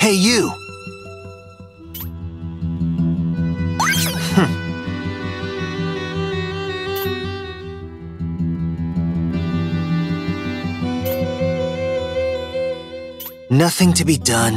Hey, you! Hmm. Nothing to be done.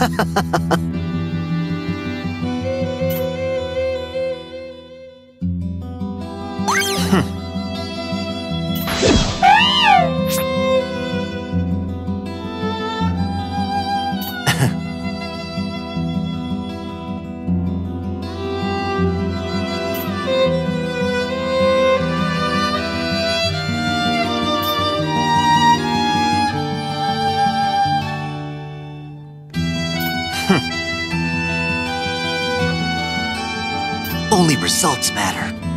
哈，哈哈哈哈。Hmm. Only results matter.